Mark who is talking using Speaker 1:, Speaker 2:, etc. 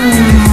Speaker 1: Mm.